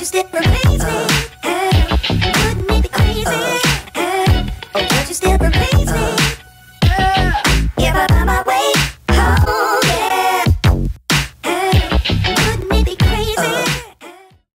just still amaze me? Uh, wouldn't be crazy? Uh, would you still amaze me?